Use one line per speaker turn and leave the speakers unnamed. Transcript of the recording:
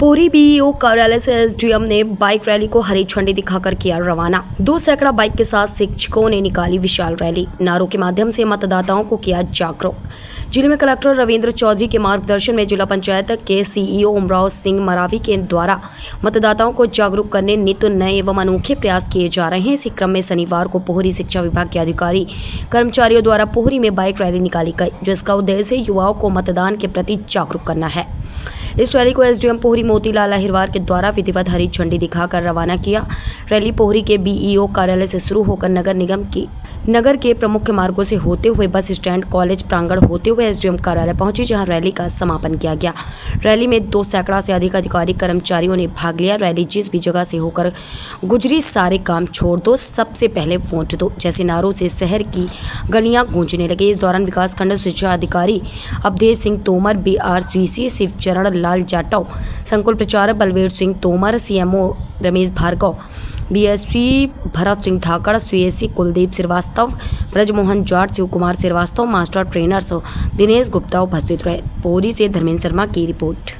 पोरी बीईओ कार्यालय से एसडीएम ने बाइक रैली को हरी झंडी दिखाकर किया रवाना। दो सैकड़ा बाइक के साथ शिक्षकों ने निकाली विशाल रैली नारों के माध्यम से मतदाताओं को किया जागरूक। ज़िले में कलेक्टर रविंद्र चौधरी के मार्गदर्शन में जिला पंचायत के सीईओ उमराव सिंह मरावी के द्वारा मतदाताओं को जागरूक करने नित्य नए एवं अनोखे प्रयास किए जा रहे हैं। इसी क्रम में शनिवार को पोहरी शिक्षा विभाग के अधिकारी कर्मचारियों द्वारा पोहरी में बाइक रैली निकाली गई जिसका उद्देश्य युवाओं को मतदान के प्रति जागरूक करना है। इस रैली को एसडीएम पोहरी मोतीलाल अहिरवार के द्वारा विधिवत हरी झंडी दिखाकर रवाना किया। रैली पोहरी के बीईओ कार्यालय से शुरू होकर नगर निगम की नगर के प्रमुख मार्गों से होते हुए बस स्टैंड, कॉलेज प्रांगण होते हुए एसडीएम कार्यालय पहुँची, जहाँ रैली का समापन किया गया। रैली में दो सैकड़ा से अधिक अधिकारी, कर्मचारियों ने भाग लिया। रैली जिस भी जगह से होकर गुजरी, सारे काम छोड़ दो। सबसे पहले वोट दो। जैसे नारों से शहर की गलियाँ गूंजने लगे। इस दौरान विकास खंड शिक्षा अधिकारी Awadhesh Singh Tomar B R C Shivcharan Lal Jatav, संकुल प्रचारक Balveer Singh Tomar, CMO Ramesh Bhargav BSP Bharat Singh Dhakad CSC Kuldeep Shrivastava, Brajmohan Jat Shiv Kumar Shrivastava, master trainers Dinesh Gupta उपस्थित रहे। पूरी से धर्मेंद्र शर्मा की report.